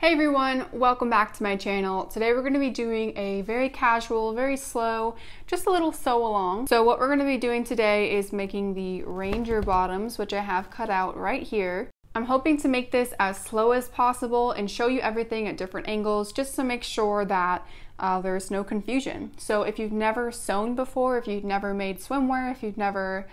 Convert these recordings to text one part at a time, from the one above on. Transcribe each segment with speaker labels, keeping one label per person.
Speaker 1: Hey everyone, welcome back to my channel. Today we're going to be doing a very casual, very slow, just a little sew along. So what we're going to be doing today is making the Ranger bottoms, which I have cut out right here. I'm hoping to make this as slow as possible and show you everything at different angles just to make sure that uh, there's no confusion. So if you've never sewn before, if you've never made swimwear, if you've never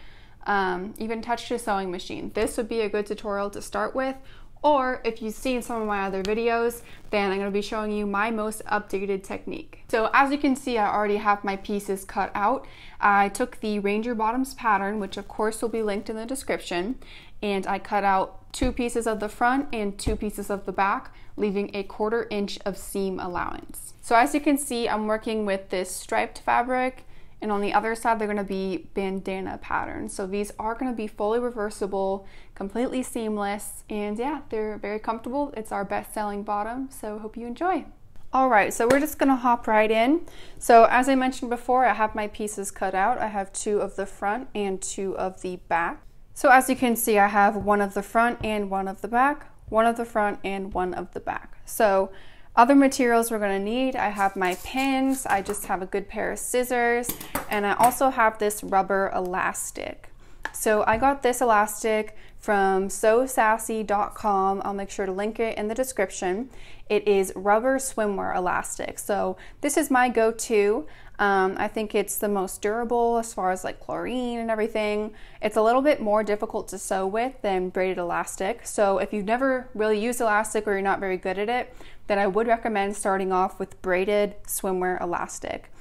Speaker 1: um, even touched a sewing machine, this would be a good tutorial to start with or if you've seen some of my other videos, then I'm going to be showing you my most updated technique. So as you can see, I already have my pieces cut out. I took the Ranger Bottoms pattern, which of course will be linked in the description, and I cut out two pieces of the front and two pieces of the back, leaving a quarter inch of seam allowance. So as you can see, I'm working with this striped fabric and on the other side, they're gonna be bandana patterns. So these are gonna be fully reversible, completely seamless, and yeah, they're very comfortable. It's our best selling bottom, so hope you enjoy. All right, so we're just gonna hop right in. So as I mentioned before, I have my pieces cut out. I have two of the front and two of the back. So as you can see, I have one of the front and one of the back, one of the front and one of the back. So other materials we're gonna need, I have my pins, I just have a good pair of scissors, and I also have this rubber elastic. So I got this elastic from sewsassy.com. I'll make sure to link it in the description. It is rubber swimwear elastic. So this is my go-to. Um, I think it's the most durable as far as like chlorine and everything. It's a little bit more difficult to sew with than braided elastic. So if you've never really used elastic or you're not very good at it, then I would recommend starting off with braided swimwear elastic.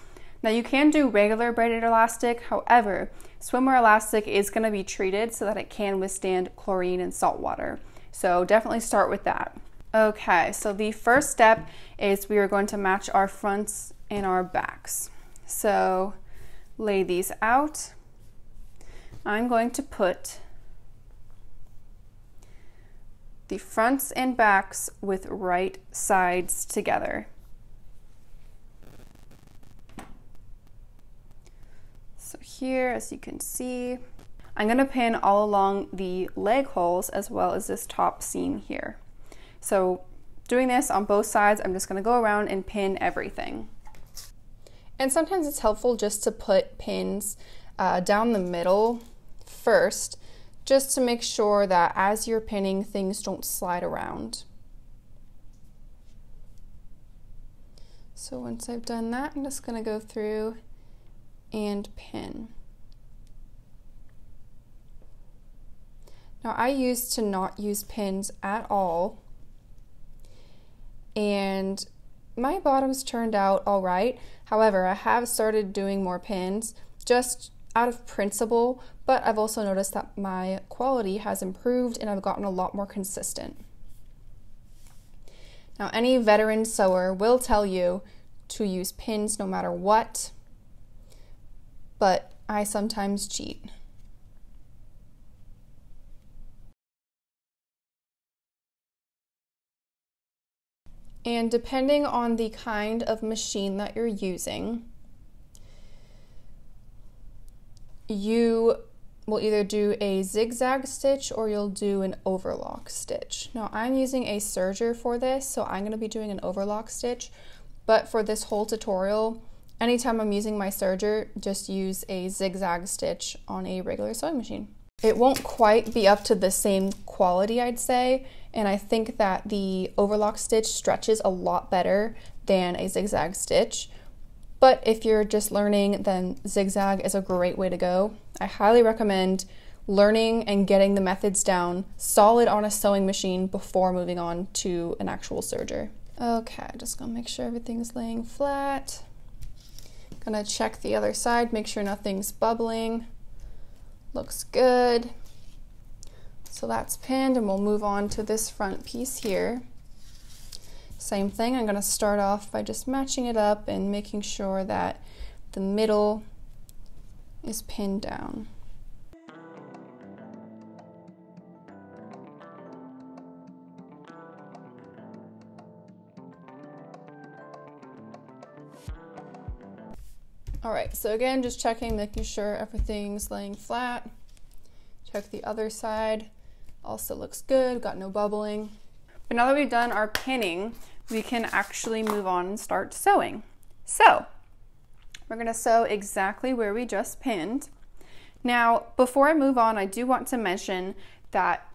Speaker 1: Now you can do regular braided elastic, however, swimwear elastic is going to be treated so that it can withstand chlorine and salt water. So definitely start with that. Okay, so the first step is we are going to match our fronts and our backs. So lay these out. I'm going to put the fronts and backs with right sides together. So here, as you can see, I'm going to pin all along the leg holes as well as this top seam here. So doing this on both sides, I'm just going to go around and pin everything. And sometimes it's helpful just to put pins uh, down the middle first, just to make sure that as you're pinning, things don't slide around. So once I've done that, I'm just going to go through and pin. Now I used to not use pins at all and my bottoms turned out all right. However, I have started doing more pins just out of principle, but I've also noticed that my quality has improved and I've gotten a lot more consistent. Now, any veteran sewer will tell you to use pins no matter what, but I sometimes cheat. And depending on the kind of machine that you're using, you will either do a zigzag stitch or you'll do an overlock stitch. Now I'm using a serger for this, so I'm gonna be doing an overlock stitch, but for this whole tutorial, anytime I'm using my serger, just use a zigzag stitch on a regular sewing machine. It won't quite be up to the same quality, I'd say, and I think that the overlock stitch stretches a lot better than a zigzag stitch. But if you're just learning, then zigzag is a great way to go. I highly recommend learning and getting the methods down solid on a sewing machine before moving on to an actual serger. Okay, just gonna make sure everything's laying flat. Gonna check the other side, make sure nothing's bubbling. Looks good. So that's pinned and we'll move on to this front piece here. Same thing, I'm gonna start off by just matching it up and making sure that the middle is pinned down. All right, so again, just checking, making sure everything's laying flat. Check the other side. Also looks good, got no bubbling. But now that we've done our pinning, we can actually move on and start sewing. So we're gonna sew exactly where we just pinned. Now, before I move on, I do want to mention that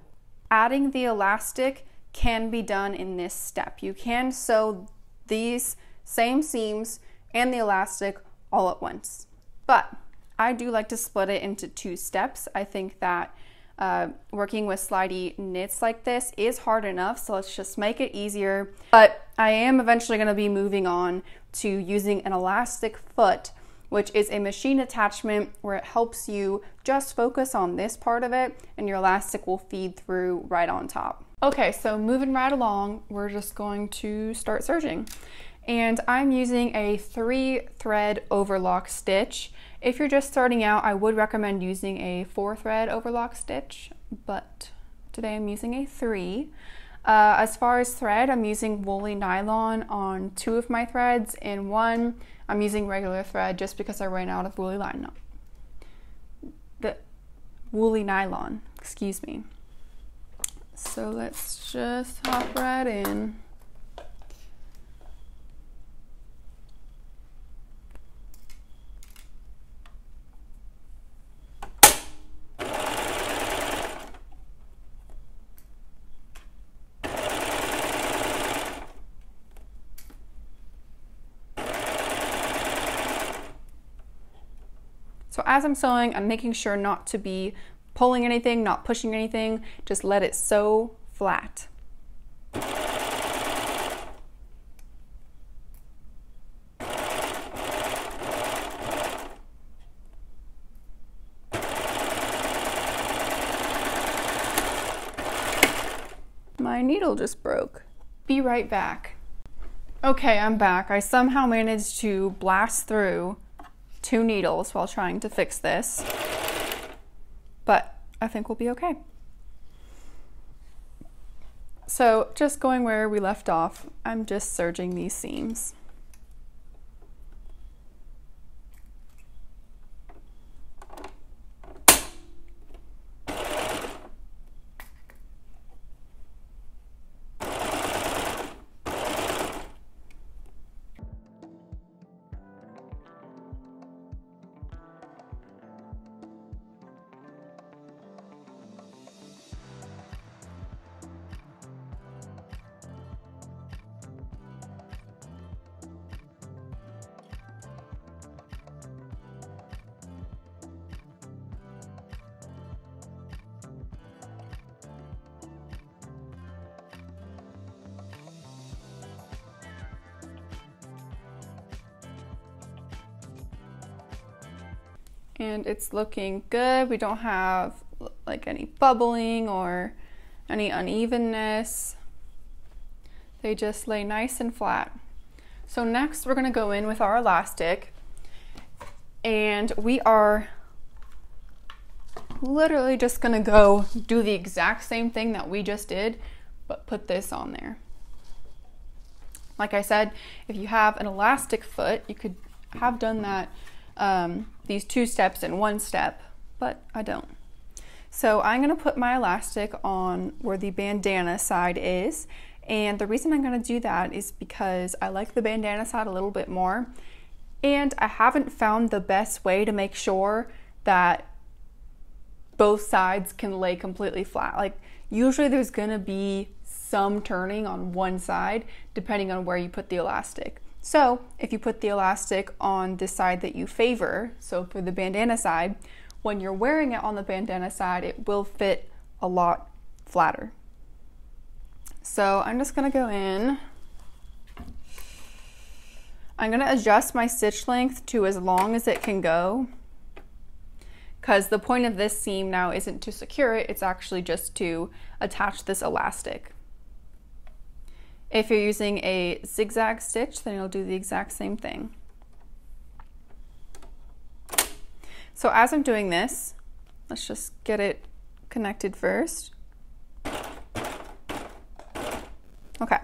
Speaker 1: adding the elastic can be done in this step. You can sew these same seams and the elastic all at once. But I do like to split it into two steps. I think that uh, working with slidey knits like this is hard enough, so let's just make it easier. But I am eventually going to be moving on to using an elastic foot, which is a machine attachment where it helps you just focus on this part of it and your elastic will feed through right on top. Okay, so moving right along, we're just going to start serging. And I'm using a three thread overlock stitch. If you're just starting out, I would recommend using a four thread overlock stitch, but today I'm using a three. Uh, as far as thread, I'm using woolly nylon on two of my threads, and one I'm using regular thread just because I ran out of woolly nylon. The woolly nylon, excuse me. So let's just hop right in. As I'm sewing, I'm making sure not to be pulling anything, not pushing anything, just let it sew flat. My needle just broke. Be right back. Okay, I'm back. I somehow managed to blast through two needles while trying to fix this, but I think we'll be okay. So just going where we left off, I'm just serging these seams. And it's looking good. We don't have like any bubbling or any unevenness. They just lay nice and flat. So next we're gonna go in with our elastic and we are literally just gonna go do the exact same thing that we just did, but put this on there. Like I said, if you have an elastic foot, you could have done that um, these two steps in one step, but I don't. So I'm going to put my elastic on where the bandana side is. And the reason I'm going to do that is because I like the bandana side a little bit more. And I haven't found the best way to make sure that both sides can lay completely flat. Like usually there's going to be some turning on one side depending on where you put the elastic. So if you put the elastic on the side that you favor, so for the bandana side, when you're wearing it on the bandana side, it will fit a lot flatter. So I'm just gonna go in. I'm gonna adjust my stitch length to as long as it can go because the point of this seam now isn't to secure it, it's actually just to attach this elastic. If you're using a zigzag stitch, then you'll do the exact same thing. So as I'm doing this, let's just get it connected first. Okay,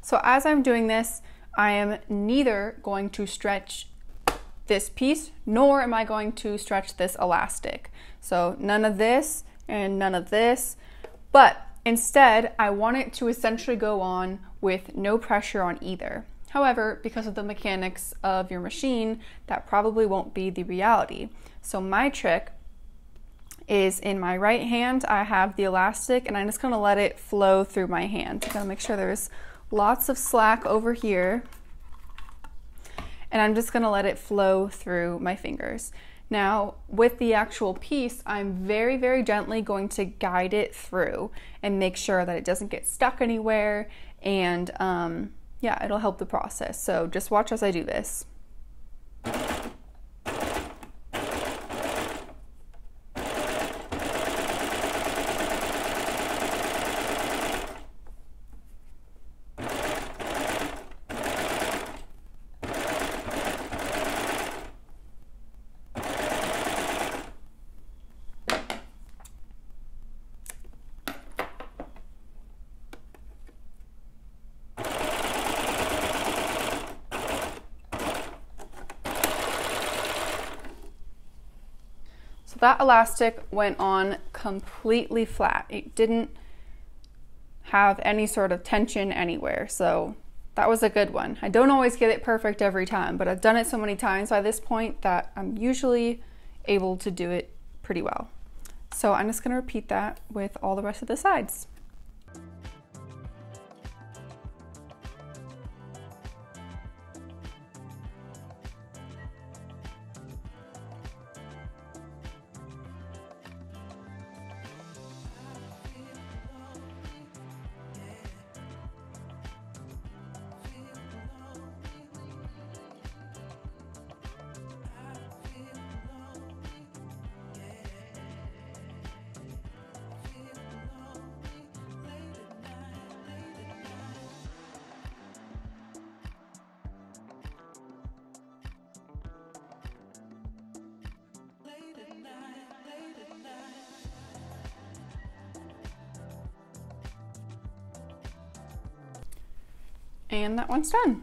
Speaker 1: so as I'm doing this, I am neither going to stretch this piece, nor am I going to stretch this elastic. So none of this and none of this, but Instead, I want it to essentially go on with no pressure on either. However, because of the mechanics of your machine, that probably won't be the reality. So my trick is in my right hand, I have the elastic and I'm just gonna let it flow through my hand. I'm gonna make sure there's lots of slack over here and I'm just gonna let it flow through my fingers. Now, with the actual piece, I'm very, very gently going to guide it through and make sure that it doesn't get stuck anywhere. And um, yeah, it'll help the process. So just watch as I do this. That elastic went on completely flat. It didn't have any sort of tension anywhere. So that was a good one. I don't always get it perfect every time, but I've done it so many times by this point that I'm usually able to do it pretty well. So I'm just gonna repeat that with all the rest of the sides. And that one's done.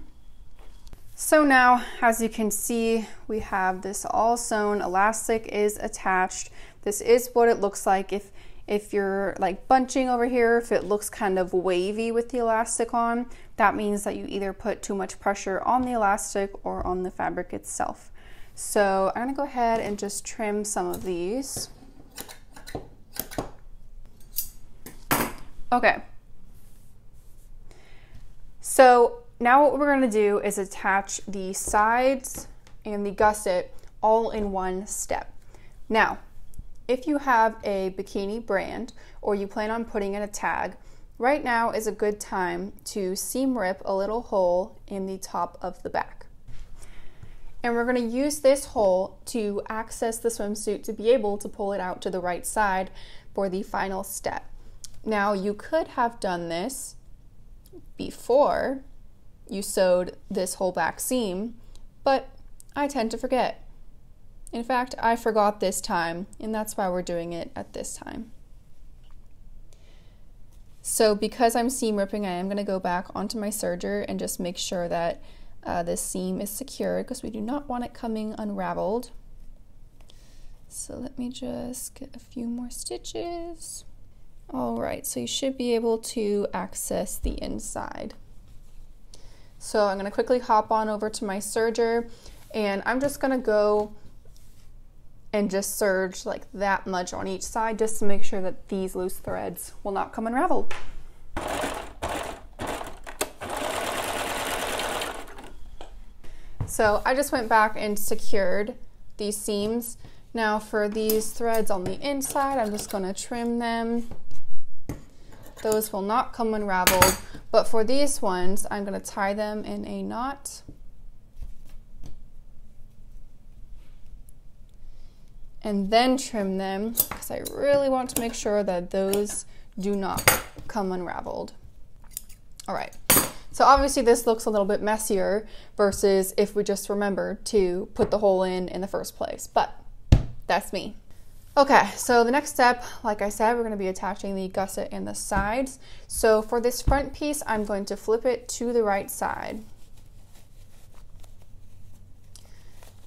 Speaker 1: So now, as you can see, we have this all sewn, elastic is attached. This is what it looks like if, if you're like bunching over here, if it looks kind of wavy with the elastic on, that means that you either put too much pressure on the elastic or on the fabric itself. So I'm gonna go ahead and just trim some of these. Okay, so now what we're gonna do is attach the sides and the gusset all in one step. Now, if you have a bikini brand or you plan on putting in a tag, right now is a good time to seam rip a little hole in the top of the back. And we're gonna use this hole to access the swimsuit to be able to pull it out to the right side for the final step. Now you could have done this before you sewed this whole back seam, but I tend to forget. In fact, I forgot this time, and that's why we're doing it at this time. So because I'm seam ripping, I am going to go back onto my serger and just make sure that uh, this seam is secured because we do not want it coming unraveled. So let me just get a few more stitches. All right, so you should be able to access the inside. So I'm gonna quickly hop on over to my serger and I'm just gonna go and just serge like that much on each side just to make sure that these loose threads will not come unraveled. So I just went back and secured these seams. Now for these threads on the inside, I'm just gonna trim them those will not come unraveled. But for these ones, I'm going to tie them in a knot. And then trim them because I really want to make sure that those do not come unraveled. All right. So obviously this looks a little bit messier versus if we just remember to put the hole in in the first place, but that's me. Okay, so the next step, like I said, we're going to be attaching the gusset and the sides. So for this front piece, I'm going to flip it to the right side.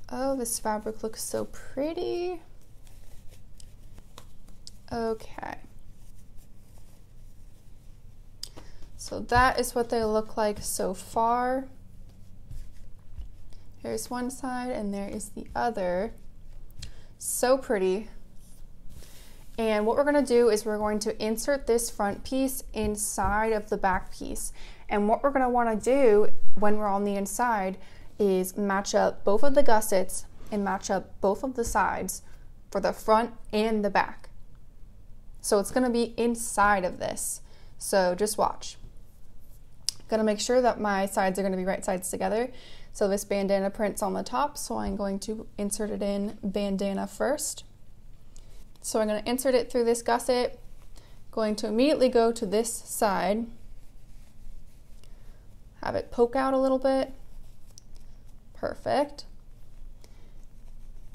Speaker 1: Oh, this fabric looks so pretty. Okay. So that is what they look like so far. Here's one side and there is the other. So pretty. And what we're gonna do is we're going to insert this front piece inside of the back piece. And what we're gonna wanna do when we're on the inside is match up both of the gussets and match up both of the sides for the front and the back. So it's gonna be inside of this. So just watch. Gonna make sure that my sides are gonna be right sides together. So this bandana print's on the top, so I'm going to insert it in bandana first. So I'm gonna insert it through this gusset, going to immediately go to this side, have it poke out a little bit. Perfect.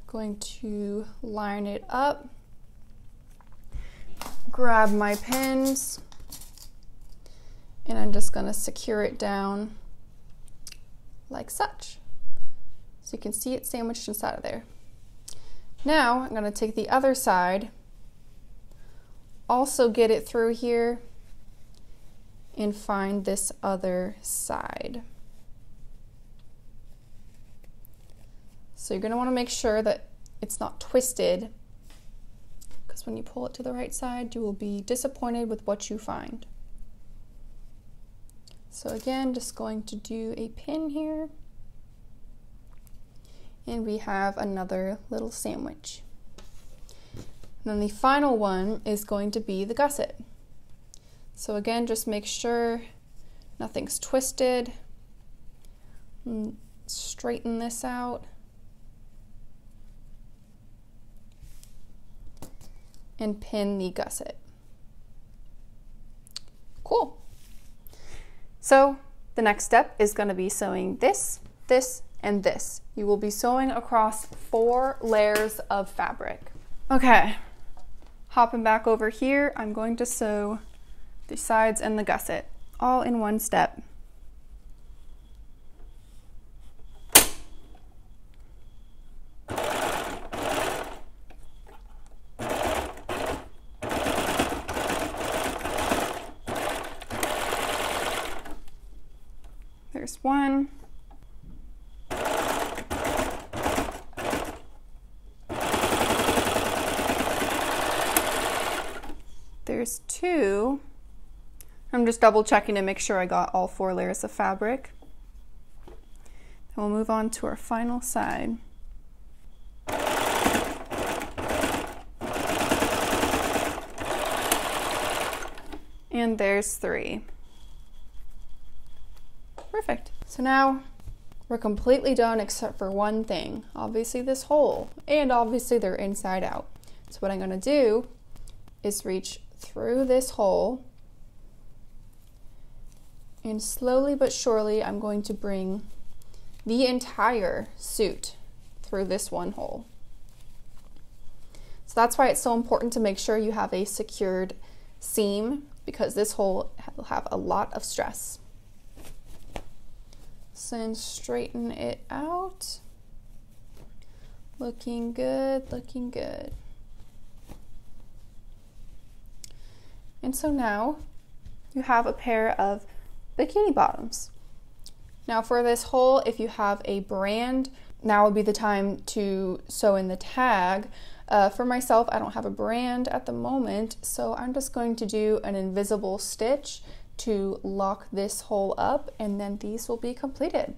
Speaker 1: Going to line it up grab my pins and I'm just going to secure it down like such. So you can see it sandwiched inside of there. Now I'm going to take the other side, also get it through here and find this other side. So you're going to want to make sure that it's not twisted because when you pull it to the right side, you will be disappointed with what you find. So again, just going to do a pin here. And we have another little sandwich. And then the final one is going to be the gusset. So again, just make sure nothing's twisted. Mm, straighten this out. and pin the gusset. Cool. So the next step is going to be sewing this, this, and this. You will be sewing across four layers of fabric. Okay, hopping back over here, I'm going to sew the sides and the gusset all in one step. There's one. There's two. I'm just double checking to make sure I got all four layers of fabric. Then we'll move on to our final side. And there's three. Perfect. So now we're completely done except for one thing. Obviously this hole, and obviously they're inside out. So what I'm gonna do is reach through this hole and slowly but surely I'm going to bring the entire suit through this one hole. So that's why it's so important to make sure you have a secured seam because this hole will have a lot of stress. And straighten it out. Looking good, looking good. And so now you have a pair of bikini bottoms. Now for this hole, if you have a brand, now would be the time to sew in the tag. Uh, for myself, I don't have a brand at the moment, so I'm just going to do an invisible stitch to lock this hole up and then these will be completed.